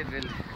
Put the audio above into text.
available